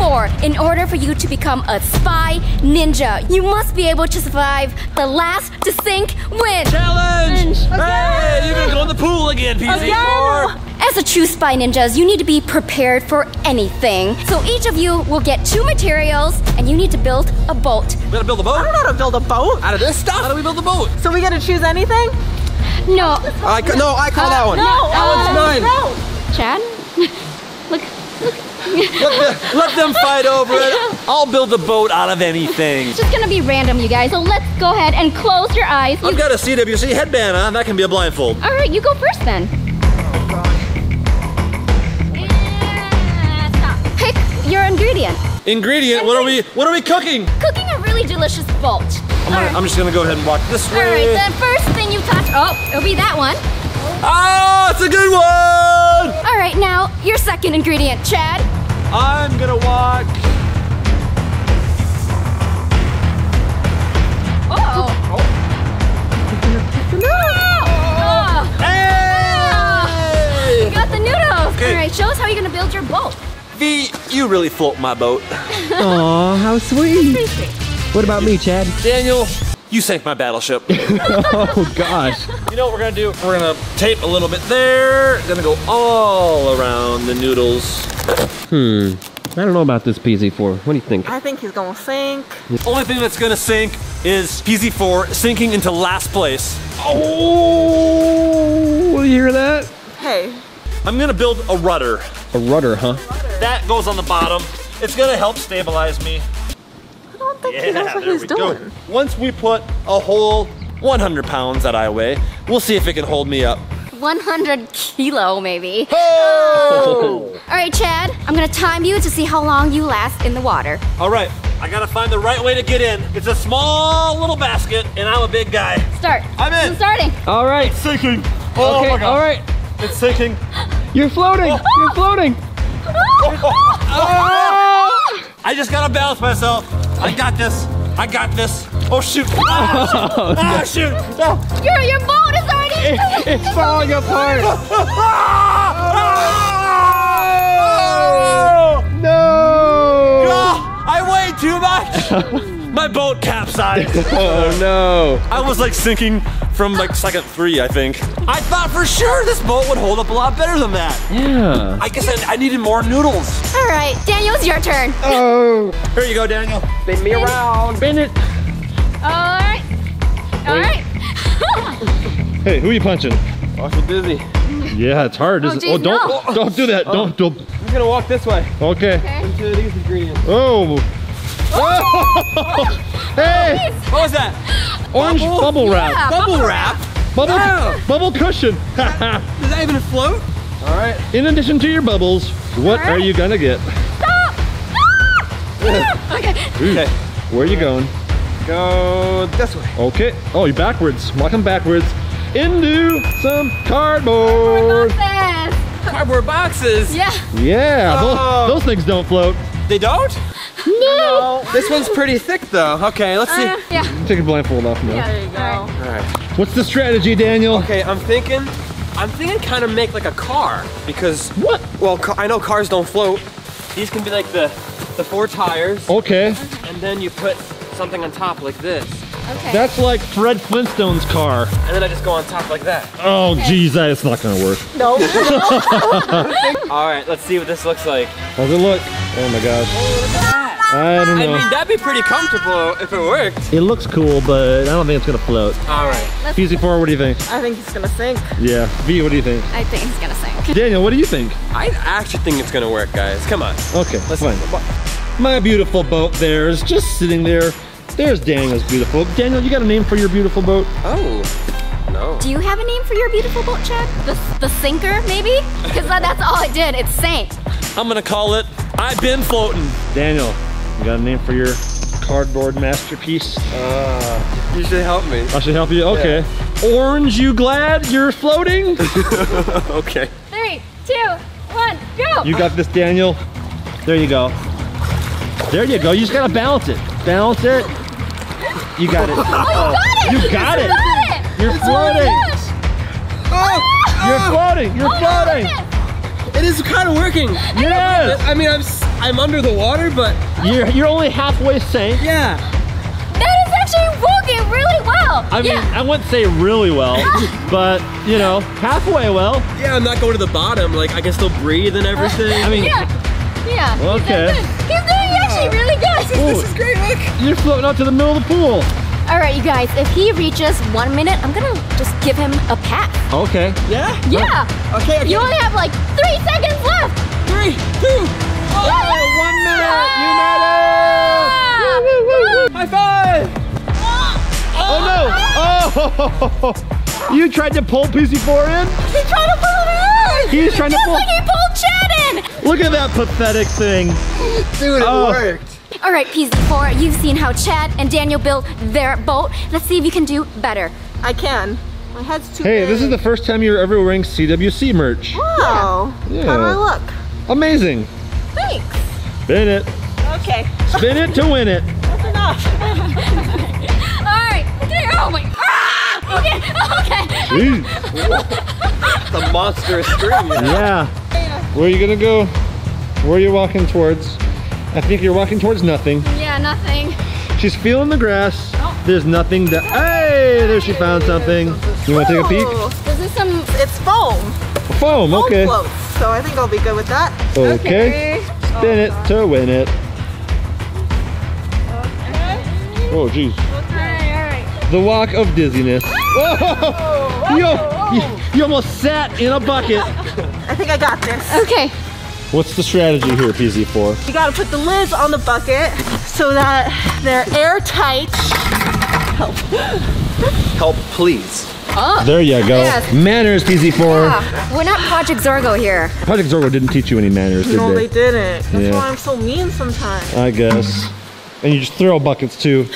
four. In order for you to become a spy ninja, you must be able to survive the last to sink win. Challenge! Hey, you're gonna go in the pool again, PZ4. As a true spy ninjas, you need to be prepared for anything. So each of you will get two materials, and you need to build a boat. We gotta build a boat? I don't know how to build a boat. Out of this stuff? How do we build a boat? So we gotta choose anything? No. I ca- no, I call that one. No, that uh, one's mine. Chad? look, Look. Let, the- let them fight over it. I'll build a boat out of anything. It's just gonna be random, you guys. So let's go ahead and close your eyes. I've got a CWC headband on. That can be a blindfold. All right, you go first then. Pick your ingredient. Ingredient. What are we? What are we cooking? Cooking a really delicious bolt. I'm, gonna, I'm just gonna go ahead and walk this way. All right, the first thing you touch. Oh, it'll be that one. Oh, it's a good one. All right, now your second ingredient, Chad. I'm gonna walk. Oh. Oh. Hey! You got the noodles. Okay. All right, show us how you're gonna build your boat. Vy, you really float my boat. Aw, how sweet. Sweet. What about me, Chad? Daniel, you sank my battleship. Oh gosh. You know what we're gonna do? We're gonna tape a little bit there. Gonna go all around the noodles. Hmm. I don't know about this PZ4. What do you think? I think he's gonna sink. Only thing that's gonna sink is PZ4 sinking into last place. Oh, you hear that? Hey, I'm gonna build a rudder. A rudder, huh? That goes on the bottom. It's gonna help stabilize me. I don't think he knows what he's we go. Once we put a whole 100 pounds that I weigh, we'll see if it can hold me up. 100 kilo, maybe. Oh! All right, Chad. I'm gonna time you to see how long you last in the water. All right, I gotta find the right way to get in. It's a small little basket, and I'm a big guy. Start. I'm in. I'm starting. All right. It's sinking. Oh okay, my God. all right. It's sinking. You're floating. Oh. You're floating. Oh. Ah! I just gotta balance myself. I got this. I got this. Oh shoot! Oh shoot! Ah, shoot! Your, your boat is already. It's falling apart. Ah! No. I weigh too much. My boat capsized. Oh no. I was like sinking from like second three, I think. I thought for sure this boat would hold up a lot better than that. Yeah. I guess I, I needed more noodles. All right, Daniel, it's your turn. Oh. Here you go, Daniel. Spin me around. Spin it. All right. All right. Hey, who are you punching? Oh, I feel dizzy. Yeah, it's hard. Oh, isn't- geez, oh, don't, no. don't do that. Oh. Don't, don't. I'm gonna walk this way Okay. Okay. to these ingredients. Oh. Oh! hey, What was that? orange bubble, wrap. Yeah, Bubble wrap? Bubble, Oh. bubble cushion. Does that even float? All right. In addition to your bubbles, what All are you gonna get? Stop. Okay. Okay. Where are you going? Go this way. Okay. Oh, you're backwards. Walking backwards into some cardboard. Oh boxes. Cardboard boxes. Yeah. Yeah, Oh. those, those things don't float. They don't? No. This one's pretty thick though. Okay, let's see. Uh, yeah. Take a blindfold off now. there you go. All right. All right. What's the strategy, Daniel? Okay, I'm thinking, I'm thinking kind of make like a car because, What? well, I know cars don't float. These can be like the, the four tires, Okay. and then you put something on top like this, Okay. That's like Fred Flintstone's car. and then I just go on top like that. Oh, geez, that's not gonna work. No. All right, let's see what this looks like. How's it look? Oh my gosh. I don't know. I mean, that'd be pretty comfortable if it worked. It looks cool, but I don't think it's gonna float. All right. PZ4, what do you think? I think it's gonna sink. Yeah. Vy, what do you think? I think it's gonna sink. Daniel, what do you think? I actually think it's gonna work, guys. Come on. Okay, Let's fine. My beautiful boat there is just sitting there. There's Daniel's beautiful. Daniel, you got a name for your beautiful boat? Oh, no. Do you have a name for your beautiful boat, Chad? The, the sinker, maybe? Because that's all it did. It sank. I'm gonna call it I've been floating. Daniel, you got a name for your cardboard masterpiece? Uh, you should help me. I should help you? Okay. Orange, you glad you're floating? Okay. Three, two, one, go. You got this, Daniel. There you go. There you go. You just gotta balance it. Balance it. You got it. oh, you got it. You got it. You're floating. Oh You're floating. You're floating. It is kind of working. Yes. I mean, I'm. s- I'm under the water, but You're you're only halfway sank. yeah. That is actually working really well. I mean, yeah. I wouldn't say really well, but you know, halfway well. Yeah, I'm not going to the bottom. Like I can still breathe and everything. I mean, Yeah. Yeah. he's doing Okay. good. He's doing actually really good. This is great, look. You're floating out to the middle of the pool. All right, you guys. If he reaches one minute, I'm gonna just give him a pat. Okay. yeah. Yeah. Okay. okay. You only have like three seconds left. Three, two. one minute. You made it. Ah! High five. Oh no! Oh! You tried to pull PZ4 in? He's trying to pull it in. He's trying to Just pull- like he pulled Chad in. Look at that pathetic thing. Dude, it Oh. worked. All right, PZ4, you've seen how Chad and Daniel built their boat. Let's see if you can do better. I can. My head's too Hey, big. this is the first time you're ever wearing CWC merch. Wow. Yeah. How do I look? Amazing. Thanks. Spin it. Okay. Spin it to win it. That's enough. All right. Okay. Oh my. Ah! Okay. Okay. Jeez. The monstrous scream. Yeah. Where are you gonna go? Where are you walking towards? I think you're walking towards nothing. Yeah, nothing. She's feeling the grass. Oh. There's nothing that. Hey, there she found something. You want to take a peek? Ooh, Is some? It's foam. Foam. Foam Okay. floats. So I think I'll be good with that. Okay. Spin it to win it. Oh, jeez. All right. All right. The walk of dizziness. Whoa! You, you, you almost sat in a bucket. I think I got this. Okay. What's the strategy here, PZ4? You gotta put the lids on the bucket so that they're airtight. Help, Help, please. There you go. Yes. Manners, PZ4. Ah, we're not Project Zorgo here. Project Zorgo didn't teach you any manners, did No, they? they didn't. That's Yeah. why I'm so mean sometimes. I guess. And you just throw buckets too.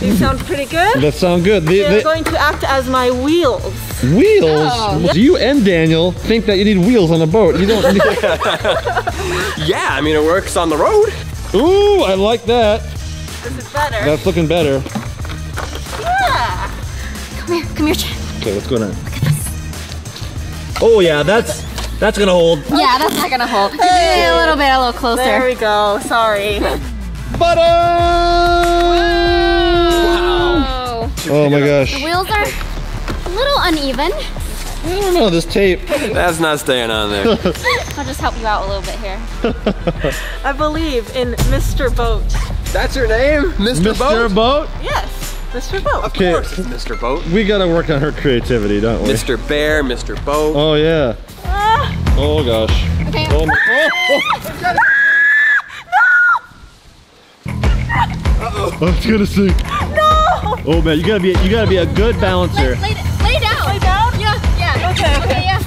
These sound pretty good. That sound good. The, They're the going to act as my wheels. wheels. Oh. You and Daniel think that you need wheels on a boat. You don't. Need... Yeah, I mean it works on the road. Ooh, I like that. This is better. That's looking better. yeah. Come here. Come here, Chad. Okay, what's going on? Look at this. Oh yeah, that's that's gonna hold. Yeah, that's not gonna hold. A little bit, a little closer. There we go. Sorry. Butter. Oh. Oh my gosh. The wheels are a little uneven. I don't know this tape. That's not staying on there. I'll just help you out a little bit here. I believe in Mr. Boat. That's your name, Mr. Mr. Boat. Boat. Yes, Mr. Boat. Of Okay. course, it's Mr. Boat. We gotta work on her creativity, don't we? Mr. Bear, Mr. Boat. Oh yeah. Ah, Oh gosh. Okay. Oh, my- oh, oh. I was gonna sink. No! Oh man, you gotta be you gotta be a good balancer. Lay, lay, lay down. Lay down? Yeah, yeah. Okay, okay. Okay, yeah.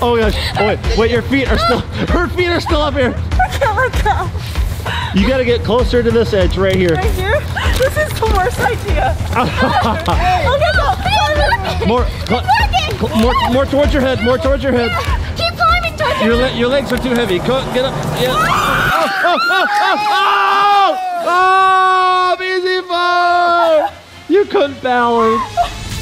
Oh gosh. Oh wait, wait, your feet are still her feet are still up here. I can't let go. You gotta get closer to this edge right here. Right here? This is the worst idea. okay, go. More cl- cl- more more towards your head, more towards your head. Keep climbing towards Your your le- your legs are too heavy. Go, get up. Yeah. Oh, oh, oh, oh, oh, oh, easy far. You couldn't balance.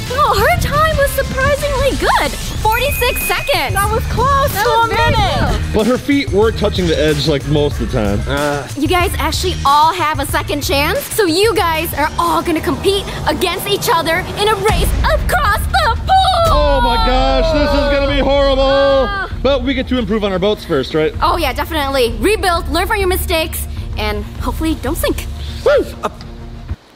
Oh, her time was surprisingly good. 46 seconds. That was close That to was a minute. close. But her feet were touching the edge like most of the time. Uh, You guys actually all have a second chance. So you guys are all gonna compete against each other in a race across the pool. Oh my gosh, this is gonna be horrible. Ah. But we get to improve on our boats first, right? Oh yeah, definitely. Rebuild, learn from your mistakes, and hopefully don't sink.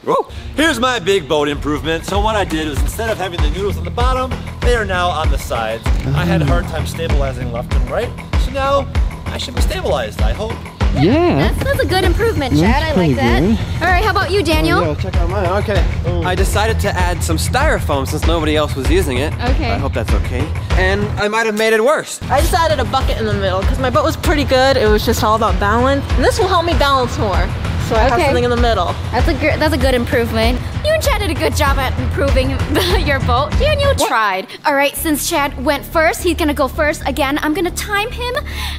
Whoa. Here's my big boat improvement. So what I did was instead of having the noodles on the bottom, they are now on the sides. I had a hard time stabilizing left and right, so now I should be stabilized, I hope. Yeah. That's, that's a good improvement, Chad. I like that. good. All right, how about you, Daniel? Oh, Yo, check out mine. Okay. Oh. I decided to add some styrofoam since nobody else was using it. Okay. I hope that's okay. And I might have made it worse. I just added a bucket in the middle because my boat was pretty good. It was just all about balance. And this will help me balance more. So I have something in the middle. That's a gr- that's a good improvement. You and Chad did a good job at improving your boat. Daniel tried. All right, since Chad went first, he's gonna go first again. I'm gonna time him,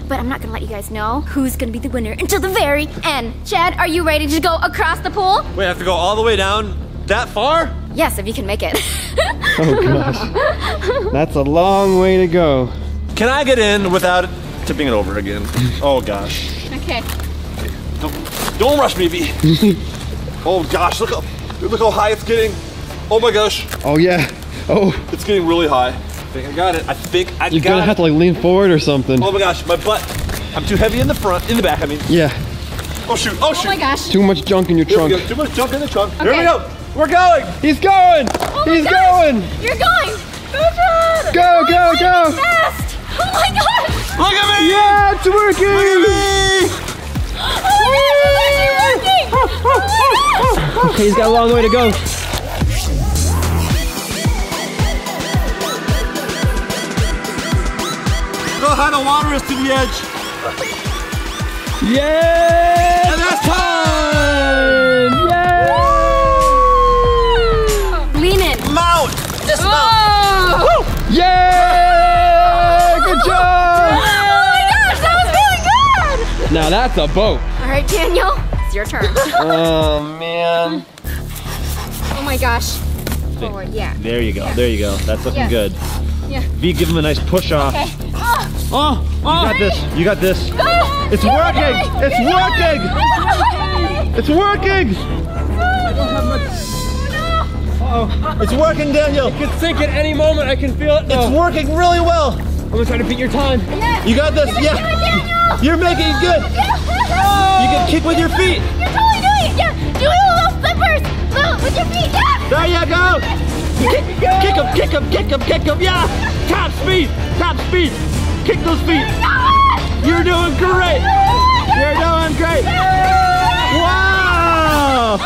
but I'm not gonna let you guys know who's gonna be the winner until the very end. Chad, are you ready to go across the pool? Wait, I have to go all the way down that far? Yes, if you can make it. Oh gosh. That's a long way to go. Can I get in without tipping it over again? Oh gosh. okay. Don't, don't rush me, Vy. oh gosh, look how look how high it's getting. Oh my gosh, Oh yeah. Oh, it's getting really high. I think I got it. I think I got it. you're got gonna have to like lean forward or something. Oh my gosh, my butt. I'm too heavy in the front, in the back. I mean. Yeah. Oh shoot. Oh, oh shoot. Oh my gosh. Too much junk in your Here trunk. Too much junk in the trunk. Here we go. We're going. He's going. Oh He's gosh. going. You're going. Go, Chad. Go, oh go, go. Fast. Oh my gosh. Look at me. Yeah, it's working. Look at me. Okay, he's got a long way to go. Look how high the water is to the edge. Yeah. And that's time. Yeah. Lean in. Mount. Dismount. Oh. Yeah. Good job! Oh my gosh, that was really good. Now that's a boat. All right, Daniel, it's your turn. Oh man. oh my gosh. Forward, yeah. There you go. There you go. That's looking Yeah. good. Yeah. Vy, give him a nice push off. Okay. Oh, Oh, you oh. got this. You got this. oh, It's working. did it. It's You did working. it. Ah, it's working. Oh, it's working, Daniel. It could sink at any moment. I can feel it. It's working really well. I'm gonna try to beat your time. Yes. You got this. Do it, Yeah. do it, You're making it good. You can kick with your feet. You're totally doing it. Yeah. Do it those flippers. Little- With your feet. Yeah. There you go. Kick, kick him, kick him, kick him, kick him. Yeah. Top speed. Top speed. Kick those feet. You're doing great. You're doing great. Wow.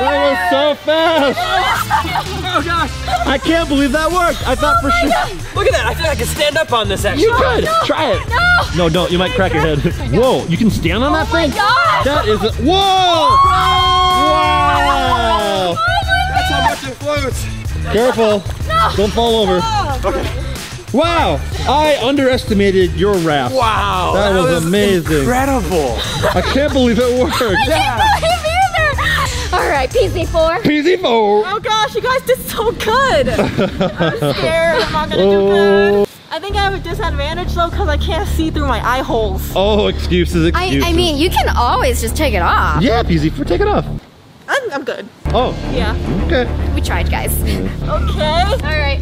That was so fast. Oh gosh! I can't believe that worked. I thought for sure. Look at that! I think I can stand up on this actually. You could. Try it. No. No, don't. You might crack your head. Whoa, you can stand on that Oh my thing? gosh. That is a, whoa! Wow! That's how much it floats. Careful. Don't fall over. Okay. Wow, I underestimated your raft. Wow! That was amazing. Incredible. I can't believe it worked. I right, PZ4. PZ4. Oh gosh, you guys did so good. I'm scared. I'm not gonna do Oh. good. I think I have a disadvantage though because I can't see through my eye holes. Oh, excuses, I, excuses. I mean, you can always just take it off. yeah, PZ4, take it off. I'm, I'm good. Oh, Yeah. okay. We tried, guys. Okay. All right.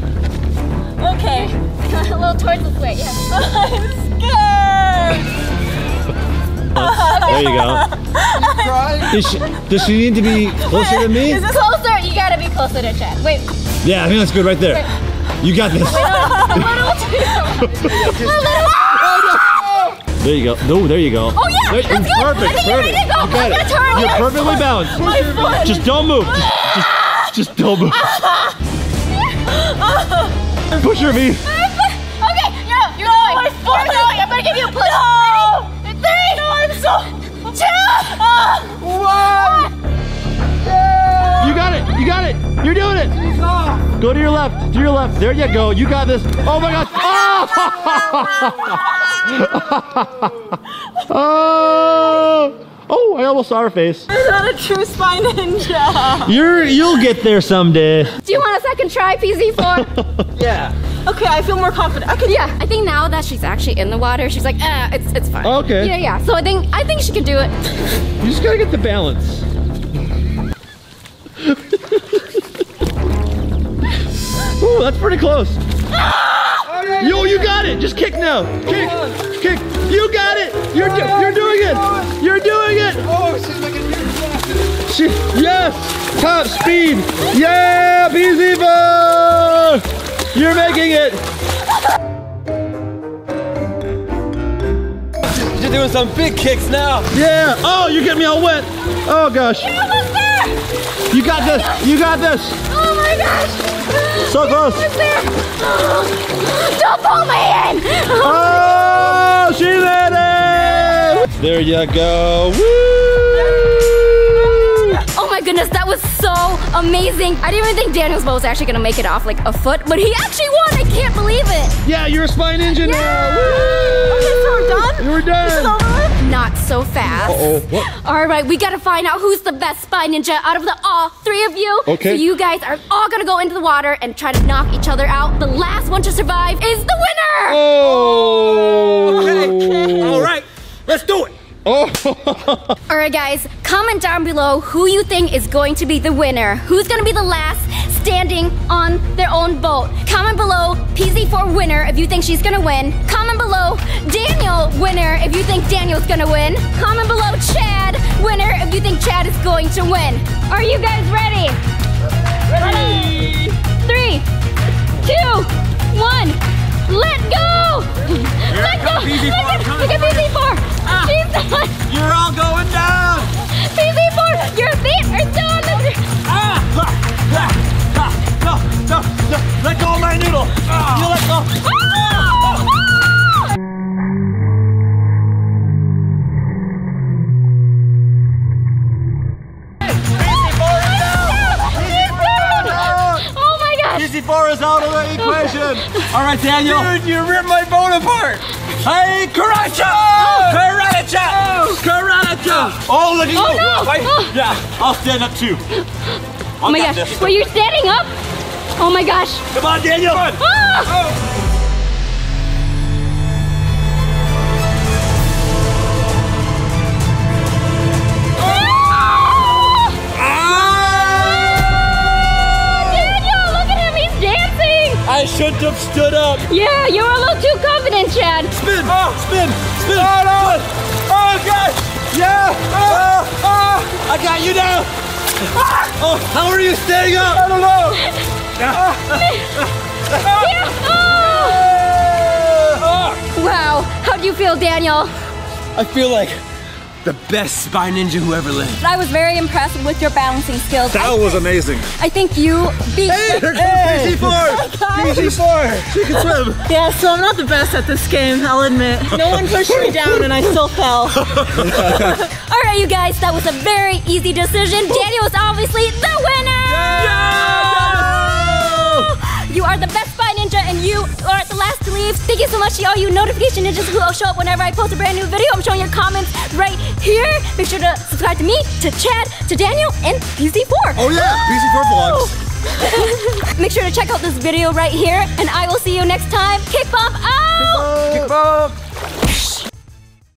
Okay. a little towards this way, yeah. I'm scared. There you go. Is she, does she need to be closer to me? Is this closer? You gotta be closer to Chad. Wait, Yeah, I think that's good right there. You got this. a little too. a little. There you go. No, there you go. Oh yeah, There- that's good. Perfect, I think you're ready perfect. to go. You got I'm it. gonna turn You're here. perfectly balanced. My foot. Just don't move. Just, just, just don't move. Push her, Vy. Okay, you're, you're going. my foot. You're going. I'm gonna give you a push. No. Ready? Three. No, I'm so. Two. One. You got it. You got it. You're doing it. Go to your left. To your left. There you go. You got this. Oh my gosh. Oh! oh! Oh, I almost saw her face. I'm not a true spy ninja. You're you'll get there someday. Do you want a second try, PZ4? Yeah. Okay, I feel more confident. I could. yeah, I think now that she's actually in the water, she's like, ah, it's it's fine. Okay. Yeah, yeah. So I think I think she can do it. You just gotta get the balance. Ooh, that's pretty close. Yo, you got it. Just kick now. Kick, kick. You got it. You're do- you're doing it. You're doing it. Oh, she's making huge She, yes. Top speed. Yeah, PZ You're making it. You're doing some big kicks now. Yeah. Oh, you're getting me all wet. Oh gosh. You're almost there. You got this. You got this. Oh my gosh. So close. Almost there. Oh, don't pull me in. Oh, she made it! There you go. Woo! Oh my goodness, that was so amazing. I didn't even think Daniel's boat was actually gonna make it off like a foot, but he actually won. I can't believe it. Yeah, you're a spy ninja now. Okay, so we're done. Woo! You were This is done. over with? Not so fast. Uh-oh, what? All right, we gotta find out who's the best spy ninja out of the all three of you. Okay. So you guys are all gonna go into the water and try to knock each other out. The last one to survive is the winner. Oh! Okay. All right, let's do it. Oh! All right, guys, comment down below who you think is going to be the winner. Who's gonna be the last standing on their own boat? Comment below PZ4 winner if you think she's gonna win. Comment below Daniel winner if you think Daniel's gonna win. Comment below Chad winner if you think Chad is going to win. Are you guys ready? Ready. Three, two, one. Let go! Let go! PZ4, Let go! Look at on. PZ4! Ah, She's done! You're all going down. PZ4, your feet are the. Ah! Ha! Ha! Ha! No! No! No! Let go of my noodle. Ah, you let go. Oh 4 is out of the equation. All right, Daniel. Dude, you ripped my bone apart. Hey, karate chop! Oh! Karate! Oh! Oh, oh, look at oh, you. No. Right? Yeah, I'll stand up too. I'll oh my gosh. This. Well, you're standing up? Oh my gosh. Come on, Daniel. Come on. Oh. I shouldn't have stood up. Yeah, you were a little too confident, Chad. Spin! Oh, spin! Spin! Ah, oh, no! Oh, God! Yeah! Oh, oh, I got you now! Ah! Oh, how are you staying up? I don't know. Yeah. Oh! Wow, how do you feel, Daniel? I feel like the best spy ninja who ever lived. I was very impressed with your balancing skills. I, was amazing. I think you beat. Hey, Here comes PZ4! PZ4! She can swim! Yeah, so I'm not the best at this game, I'll admit. No one pushed me down and I still fell. All right, you guys, that was a very easy decision. Daniel is obviously the winner. You are the best spy ninja, and you are the last to leave. Thank you so much to all you notification ninjas who will show up whenever I post a brand new video. I'm showing your comments right here. Make sure to subscribe to me, to Chad, to Daniel, and PZ4. Oh yeah, PZ4 vlogs. Make sure to check out this video right here, and I will see you next time. Kick bump out! Kick bump!